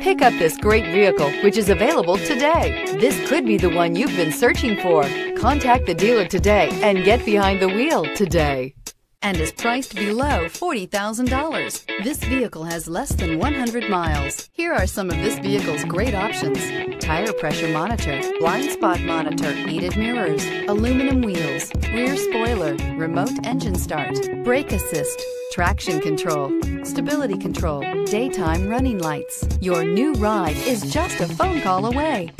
Pick up this great vehicle, which is available today. This could be the one you've been searching for. Contact the dealer today and get behind the wheel today. And is priced below $40,000. This vehicle has less than 100 miles. Here are some of this vehicle's great options. Tire pressure monitor, blind spot monitor, heated mirrors, aluminum wheels, rear remote engine start, brake assist, traction control, stability control, daytime running lights. Your new ride is just a phone call away.